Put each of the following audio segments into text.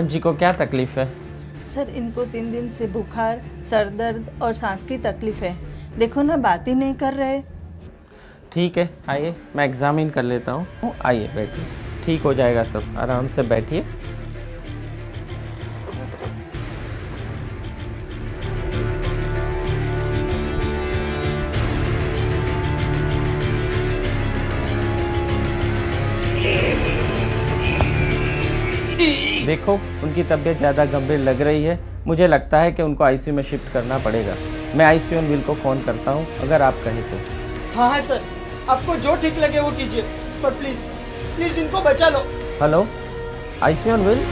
मोहन जी को क्या तकलीफ़ है? सर इनको तीन दिन से बुखार सर दर्द और सांस की तकलीफ़ है। देखो ना बात ही नहीं कर रहे। ठीक है आइए मैं एग्जामिन कर लेता हूँ। आइए बैठिए। ठीक हो जाएगा सब आराम से बैठिए। देखो उनकी तबीयत ज़्यादा गंभीर लग रही है। मुझे लगता है कि उनको आईसीयू में शिफ्ट करना पड़ेगा। मैं आईसीयू विल को फ़ोन करता हूँ अगर आप कहें तो। हाँ हाँ सर। आपको जो ठीक लगे वो कीजिए पर प्लीज़ प्लीज़ इनको बचा लो। हेलो आई सी विल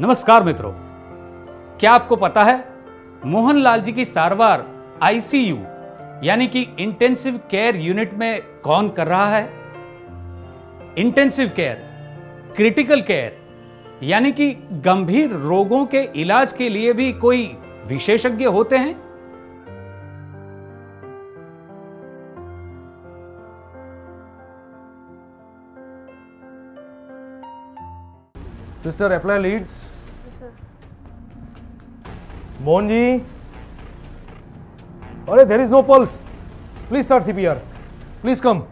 नमस्कार मित्रों। क्या आपको पता है, मोहनलाल जी की सारवार आईसीयू, यानी कि इंटेंसिव केयर यूनिट में कौन कर रहा है? इंटेंसिव केयर क्रिटिकल केयर यानी कि गंभीर रोगों के इलाज के लिए भी कोई विशेषज्ञ होते हैं? Sister apply leads Mohan ji अरे there is no pulse please start CPR please come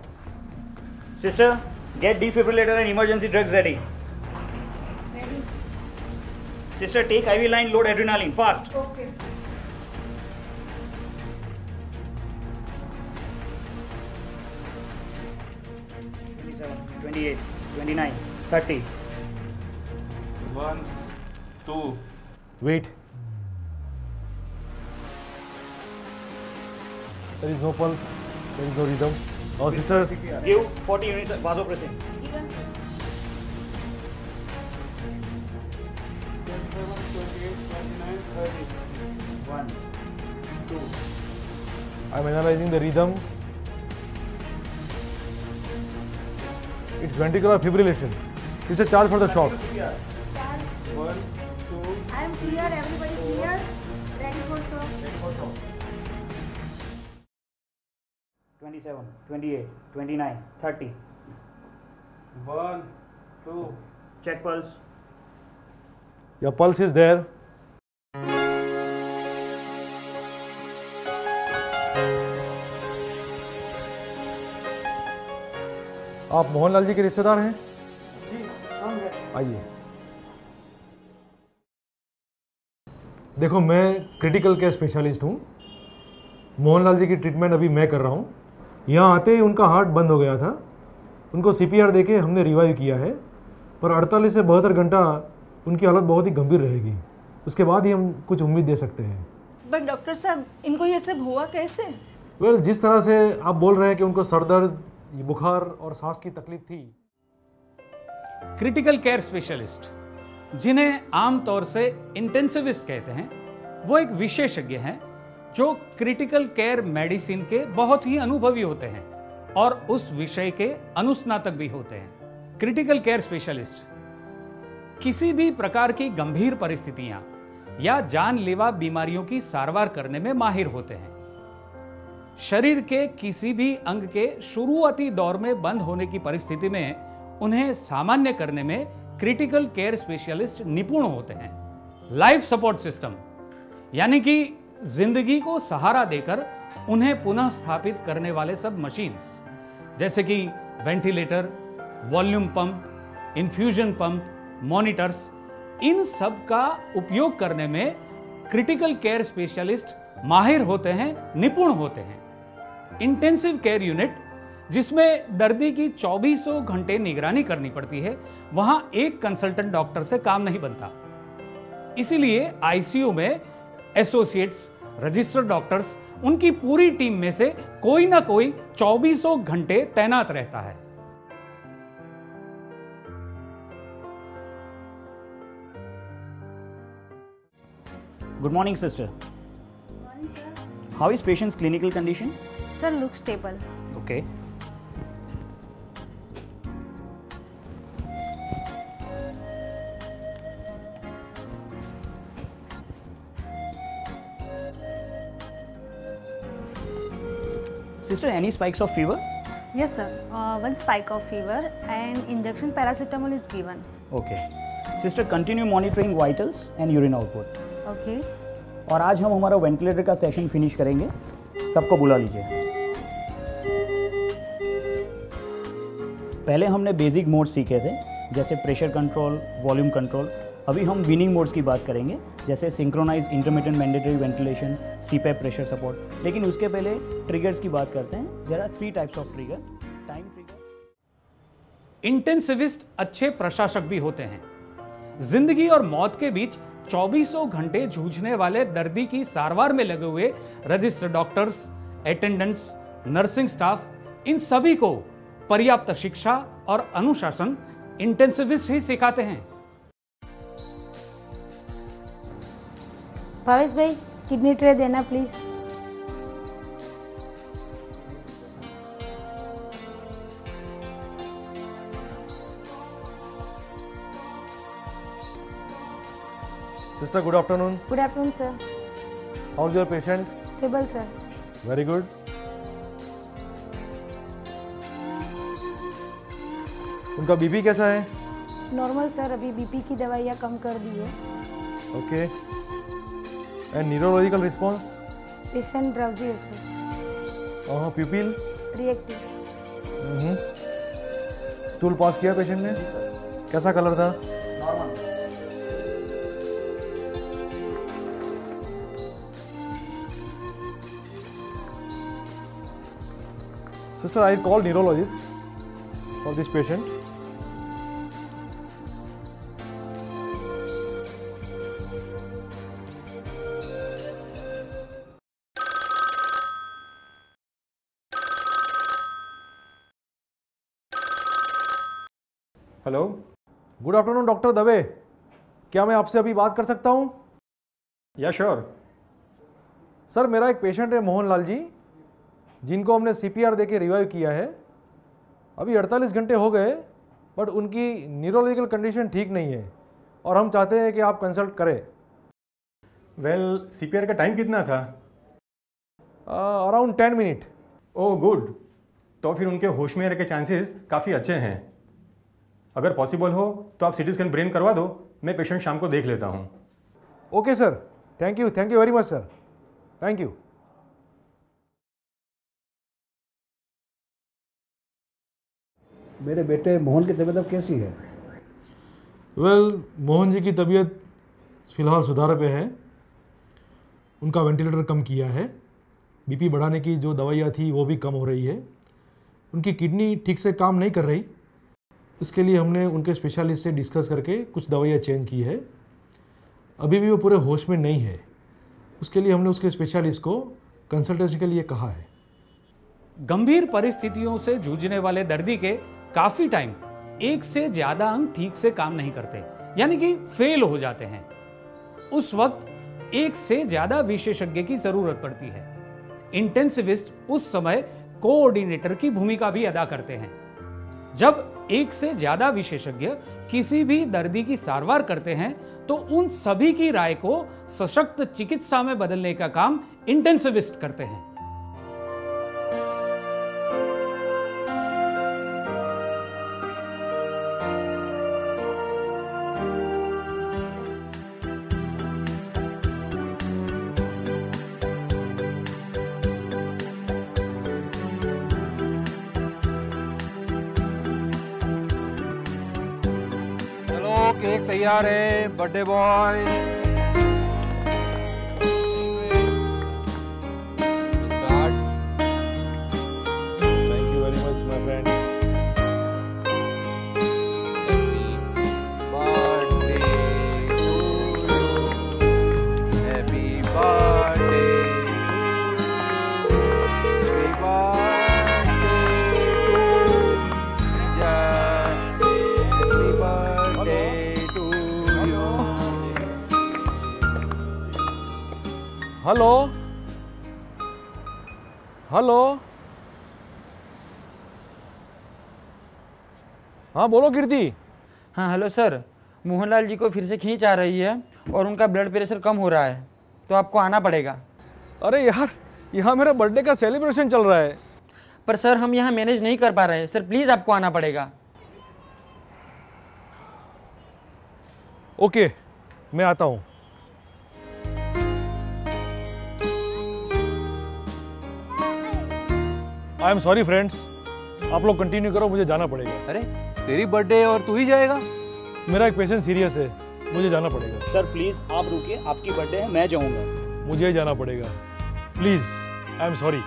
Sister, get defibrillator and emergency drugs ready. Sister, take IV line, load adrenaline, fast. Okay. Twenty-seven, twenty-eight, twenty-nine, thirty. One, two, Wait. There is no pulse. There is no rhythm. Our sister, Give forty units twenty-nine, thirty. One, two, I analyzing the rhythm. It's ventricular fibrillation. It's a charge for the shock. One, two, I am clear, everybody clear, ready for show. twenty-seven, twenty-eight, twenty-nine, thirty. one, two. Check pulse. Your pulse is there. आप मोहनलाल जी के रिश्तेदार हैं जी आइए देखो मैं critical care specialist हूँ। मोहनलाल जी की treatment अभी मैं कर रहा हूँ। यहाँ आते ही उनका हार्ट बंद हो गया था। उनको सीपीआर देके हमने रिवाइव किया है। पर 48 से बहत्तर घंटा उनकी हालत बहुत ही गंभीर रहेगी। उसके बाद ही हम कुछ उम्मीद दे सकते हैं। बट डॉक्टर साहब इनको ये सब हुआ कैसे? वेल well, जिस तरह से आप बोल रहे हैं कि उनको सर दर्द बुखार और सांस की तकलीफ़ थी। क्रिटिकल केयर स्पेशलिस्ट जिन्हें आमतौर से इंटेंसिविस्ट कहते हैं, वो एक विशेषज्ञ हैं जो क्रिटिकल केयर मेडिसिन के बहुत ही अनुभवी होते हैं और उस विषय के अनुस्नातक भी होते हैं। Critical care specialist. किसी भी प्रकार की गंभीर परिस्थितियाँ या जानलेवा बीमारियों की सारवार करने में माहिर होते हैं। शरीर के किसी भी अंग के शुरुआती दौर में बंद होने की परिस्थिति में उन्हें सामान्य करने में क्रिटिकल केयर स्पेशलिस्ट निपुण होते हैं। लाइफ सपोर्ट सिस्टम यानी कि ज़िंदगी को सहारा देकर उन्हें पुनः स्थापित करने वाले सब मशीन्स जैसे कि ventilator volume pump infusion pump monitors इन सब का उपयोग करने में क्रिटिकल केयर स्पेशलिस्ट माहिर होते हैं, निपुण होते हैं। इंटेंसिव केयर यूनिट जिसमें दर्दी की 2400 घंटे निगरानी करनी पड़ती है वहाँ एक कंसल्टेंट डॉक्टर से काम नहीं बनता इसीलिए आईसीयू में एसोसिएट्स रजिस्टर्ड डॉक्टर्स उनकी पूरी टीम में से कोई ना कोई चौबीसों घंटे तैनात रहता है Good morning, sister. Morning, sir. How is patient's clinical condition? Sir, look stable. Okay. Sister, any spikes of fever? Yes, sir. Uh, one spike of fever and injection paracetamol is given. Okay. Sister, continue monitoring vitals and urine output. Okay. और आज हम हमारा ventilator का session finish करेंगे सबको बुला लीजिए पहले हमने बेसिक मोड सीखे थे जैसे प्रेशर कंट्रोल वॉल्यूम कंट्रोल अभी हम विनिंग मोड्स की बात करेंगे, जैसे synchronize intermediate mandatory ventilation CPAP pressure support लेकिन उसके पहले ट्रिगर्स की बात करते हैं। There are three types of trigger time trigger intensivist अच्छे प्रशासक भी होते हैं। ज़िंदगी और मौत के बीच चौबीसों घंटे जूझने वाले दर्दी की सारवार में लगे हुए registered doctors, attendants, nursing staff, इन सभी को पर्याप्त शिक्षा और अनुशासन इंटेंसिविस्ट ही सिखाते हैं। भावेश भाई किडनी ट्रे देना please Sister, good afternoon. Good afternoon sir How's your patient? Stable sir Very good. उनका बीपी कैसा है? नॉर्मल सर अभी बीपी की दवाइयाँ कम कर दी है. Okay and neurological response patient drowsy है sir pupil reactive stool pass किया पेशेंट ने? कैसा कलर था? Sister, I called neurologist for this patient. Hello good afternoon doctor Dave क्या मैं आपसे अभी बात कर सकता हूँ? या श्योर सर मेरा एक पेशेंट है मोहन लाल जी जिनको हमने सी सीपीआर दे के रिवाइव किया है। अभी 48 घंटे हो गए बट उनकी न्यूरोलॉजिकल कंडीशन ठीक नहीं है और हम चाहते हैं कि आप कंसल्ट करें। वेल सीपीआर का टाइम कितना था? Around ten minute oh good तो फिर उनके होश में रहने के चांसेस काफ़ी अच्छे हैं। अगर पॉसिबल हो तो आप सिटी स्कैन ब्रेन करवा दो। मैं पेशेंट शाम को देख लेता हूँ। Okay sir thank you thank you very much sir thank you मेरे बेटे मोहन की तबीयत अब कैसी है? वेल well, मोहन जी की तबीयत फ़िलहाल सुधार पे है। उनका वेंटिलेटर कम किया है। बीपी बढ़ाने की जो दवाइयाँ थी वो भी कम हो रही है। उनकी किडनी ठीक से काम नहीं कर रही। उसके लिए हमने उनके स्पेशलिस्ट से डिस्कस करके कुछ दवाइयाँ चेंज की है। अभी भी वो पूरे होश में नहीं है। उसके लिए हमने उसके स्पेशलिस्ट को कंसल्टेशन के लिए कहा है। गंभीर परिस्थितियों से जूझने वाले दर्दी के काफ़ी टाइम एक से ज़्यादा अंग ठीक से काम नहीं करते, यानी कि फेल हो जाते हैं। उस वक्त एक से ज़्यादा विशेषज्ञ की ज़रूरत पड़ती है। इंटेंसिविस्ट उस समय कोऑर्डिनेटर की भूमिका भी अदा करते हैं। जब एक से ज़्यादा विशेषज्ञ किसी भी दर्दी की सारवार करते हैं तो उन सभी की राय को सशक्त चिकित्सा में बदलने का काम इंटेंसिविस्ट करते हैं। केक बड़े बॉय हाँ बोलो कीर्ति। हाँ हेलो सर मोहनलाल जी को फिर से खींच आ रही है और उनका ब्लड प्रेशर कम हो रहा है तो आपको आना पड़ेगा। अरे यार यहाँ मेरा बर्थडे का सेलिब्रेशन चल रहा है। पर सर हम यहाँ मैनेज नहीं कर पा रहे हैं। सर प्लीज़ आपको आना पड़ेगा। ओके मैं आता हूँ। आई एम सॉरी फ्रेंड्स आप लोग कंटिन्यू करो मुझे जाना पड़ेगा। अरे तेरी बर्थडे और तू ही जाएगा। मेरा एक पेशेंट सीरियस है मुझे जाना पड़ेगा। सर प्लीज़ आप रुकिए आपकी बर्थडे है मैं जाऊँगा। मुझे जाना पड़ेगा। प्लीज़ आई एम सॉरी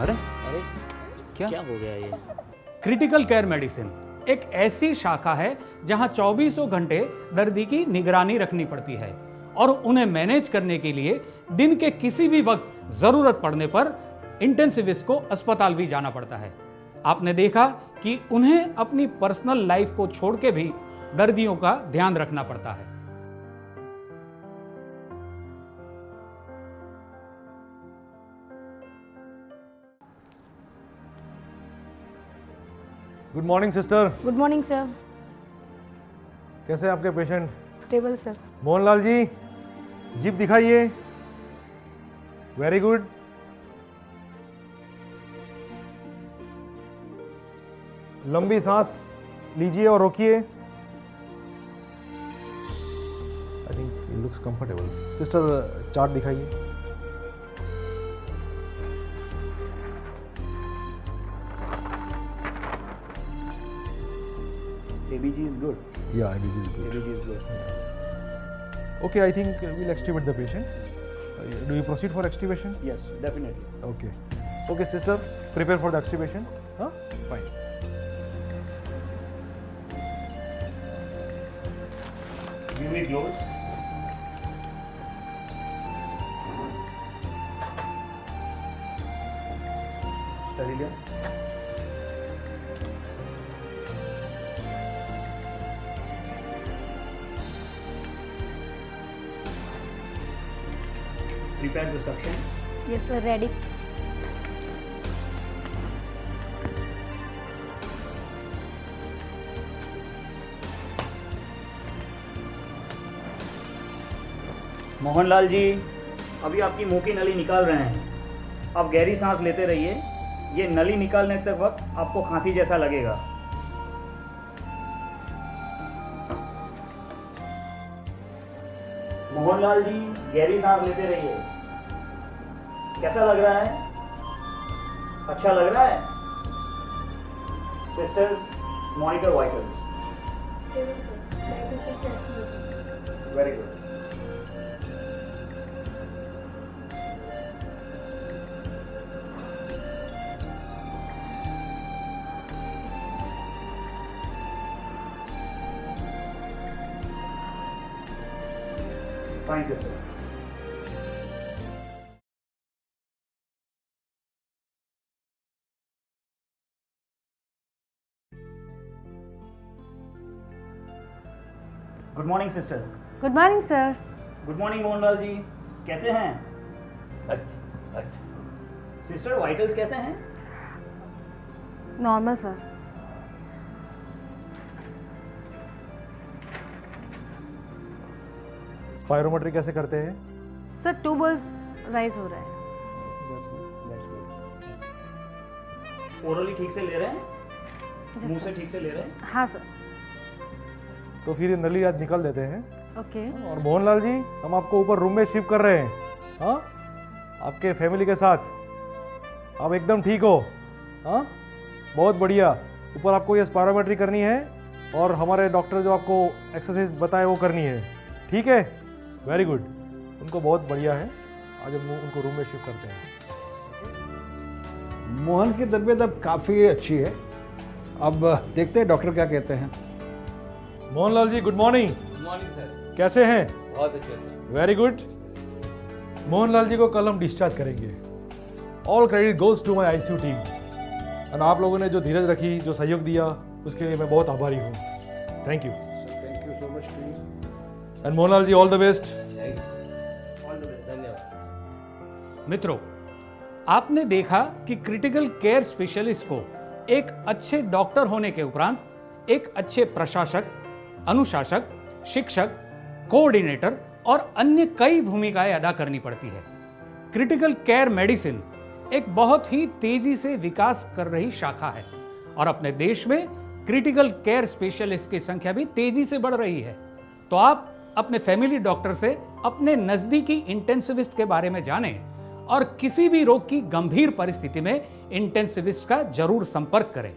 अरे अरे क्या? क्या हो गया ये? क्रिटिकल केयर मेडिसिन एक ऐसी शाखा है जहाँ चौबीसों घंटे दर्दी की निगरानी रखनी पड़ती है और उन्हें मैनेज करने के लिए दिन के किसी भी वक्त ज़रूरत पड़ने पर इंटेंसिविस्ट को अस्पताल भी जाना पड़ता है। आपने देखा कि उन्हें अपनी पर्सनल लाइफ को छोड़ के भी दर्दियों का ध्यान रखना पड़ता है। Good morning sister good morning sir कैसे हैं आपके patient stable sir Mohanlal ji jeep दिखाइए। वेरी गुड लंबी सांस लीजिए और रोकिए I think it looks comfortable sister chart दिखाइए एबीजी इज़ गुड या IBG is good. ABG is good Okay, I think we'll extubate the patient. Uh, Do you proceed for extubation? Yes definitely Okay. Okay, sister, prepare for the extubation. Huh? Fine. Give me gloves Sterillium Prepare the suction. Yes sir ready Mohanlal ji अभी आपकी मुँह की नली निकाल रहे हैं। आप गहरी सांस लेते रहिए। ये नली निकालने तक वक्त आपको खांसी जैसा लगेगा। मोहनलाल जी गहरी सांस लेते रहिए। कैसा लग रहा है? अच्छा लग रहा है? Sisters monitor vitals very good. Thank you, sir. Good morning sister good morning sir good morning Mohanlal ji कैसे हैं? अच्छा अच्छा। सिस्टर वाइटल्स कैसे हैं? नॉर्मल सर स्पायरोमेट्री कैसे करते हैं? सर टू बर्स राइज हो रहा है। ओरली ठीक से ले रहे हैं? मुँह से ठीक से ले रहे हैं? हाँ सर तो फिर ये नली आज निकाल देते हैं। ओके और मोहनलाल जी हम आपको ऊपर रूम में शिफ्ट कर रहे हैं। हाँ? आपके फैमिली के साथ। आप एकदम ठीक हो। हाँ? बहुत बढ़िया। ऊपर आपको ये स्पायरोमेट्री करनी है और हमारे डॉक्टर जो आपको एक्सरसाइज बताए वो करनी है। ठीक है? वेरी गुड उनको बहुत बढ़िया है। आज हम उनको रूम में शिफ्ट करते हैं। मोहन की तबीयत अब काफ़ी अच्छी है। अब देखते हैं डॉक्टर क्या कहते हैं। Mohanlal ji good morning good morning sir कैसे हैं? बहुत अच्छे वेरी गुड मोहनलाल जी को कल हम डिस्चार्ज करेंगे। All credit goes to my ICU team और आप लोगों ने जो धीरज रखी जो सहयोग दिया उसके लिए मैं बहुत आभारी हूँ। Thank you and Mohanlal ji all the best thank you all the best धन्यवाद मित्रों आपने देखा कि क्रिटिकल केयर स्पेशलिस्ट को एक अच्छे डॉक्टर होने के उपरांत एक अच्छे प्रशासक अनुशासक शिक्षक कोऑर्डिनेटर और अन्य कई भूमिकाएँ अदा करनी पड़ती है। क्रिटिकल केयर मेडिसिन एक बहुत ही तेज़ी से विकास कर रही शाखा है और अपने देश में क्रिटिकल केयर स्पेशलिस्ट की संख्या भी तेज़ी से बढ़ रही है। तो आप अपने फैमिली डॉक्टर से अपने नजदीकी इंटेंसिविस्ट के बारे में जानें और किसी भी रोग की गंभीर परिस्थिति में इंटेंसिविस्ट का ज़रूर संपर्क करें।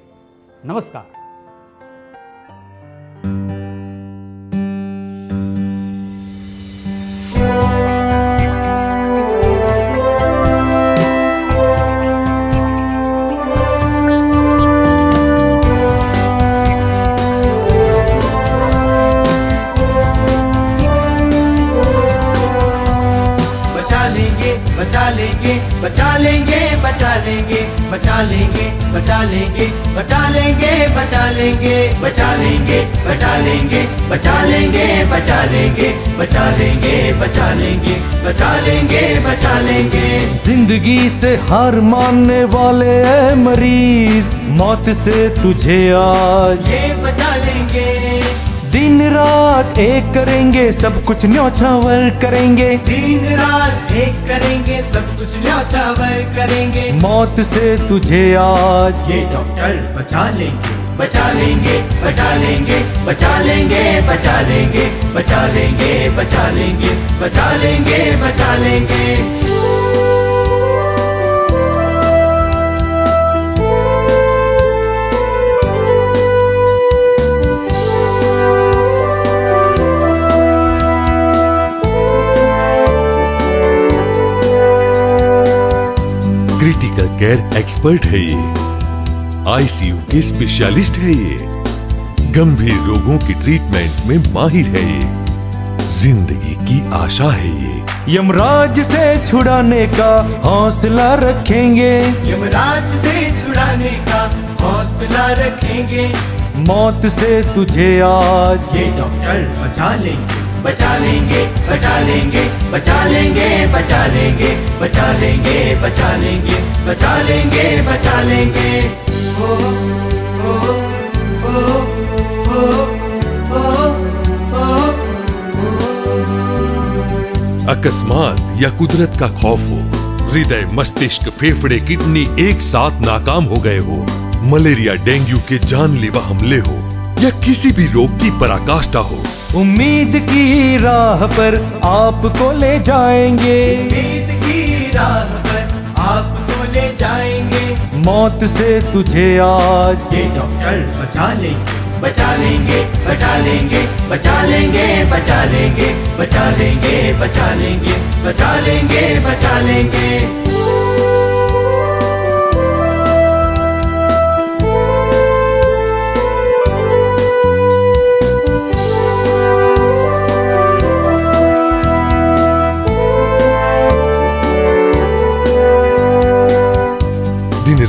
नमस्कार। लेंगे बचा लेंगे बचा लेंगे बचा लेंगे बचा लेंगे बचा लेंगे बचा लेंगे बचा लेंगे बचा लेंगे बचा लेंगे बचा लेंगे बचा लेंगे बचा लेंगे बचा लेंगे बचा लेंगे ज़िंदगी से हार मानने वाले मरीज़ मौत से तुझे आज ये बचा रात एक करेंगे सब कुछ न्यौछावर करेंगे। दिन रात एक करेंगे सब कुछ न्यौछावर करेंगे। मौत से तुझे आज ये डॉक्टर बचा लेंगे बचा लेंगे बचा लेंगे बचा लेंगे बचा लेंगे बचा लेंगे बचा लेंगे बचा लेंगे बचा लेंगे। क्रिटिकल केयर एक्सपर्ट है ये। आईसीयू के स्पेशलिस्ट है ये। गंभीर रोगों की ट्रीटमेंट में माहिर है ये। ज़िंदगी की आशा है ये। यमराज से छुड़ाने का हौसला रखेंगे। यमराज से छुड़ाने का हौसला रखेंगे। मौत से तुझे आज ये डॉक्टर बचा लेंगे। बचा लेंगे बचा लेंगे बचा लेंगे बचा लेंगे बचा लेंगे बचा लेंगे बचा लेंगे बचा लेंगे। अकस्मात या कुदरत का खौफ हो, हृदय मस्तिष्क फेफड़े किडनी एक साथ नाकाम हो गए हो, मलेरिया डेंगू के जानलेवा हमले हो या किसी भी रोग की पराकाष्ठा हो। उम्मीद की राह पर आपको ले जाएँगे। उम्मीद की राह पर आपको ले जाएँगे। मौत से तुझे आज ये डॉक्टर बचा लेंगे बचा लेंगे बचा लेंगे बचा लेंगे बचा लेंगे बचा लेंगे बचा लेंगे बचा लेंगे बचा लेंगे।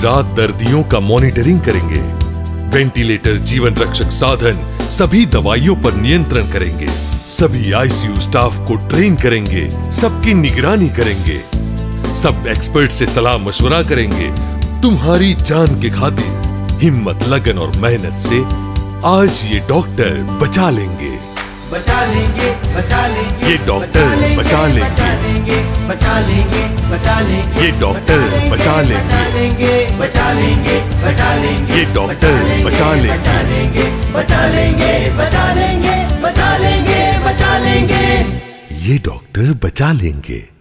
रात दर्दियों का मॉनिटरिंग करेंगे। वेंटिलेटर जीवन रक्षक साधन सभी दवाइयों पर नियंत्रण करेंगे। सभी आईसीयू स्टाफ को ट्रेन करेंगे, सबकी निगरानी करेंगे। सब एक्सपर्ट से सलाह मशवरा करेंगे, तुम्हारी जान के खातिर। हिम्मत, लगन और मेहनत से आज ये डॉक्टर बचा लेंगे। बचा लेंगे बचा लेंगे ये डॉक्टर बचा लेंगे बचा लेंगे बचा लेंगे ये डॉक्टर बचा लेंगे बचा लेंगे बचा लेंगे ये डॉक्टर बचा लेंगे बचा लेंगे बचा लेंगे बचा लेंगे बचा लेंगे ये डॉक्टर बचा लेंगे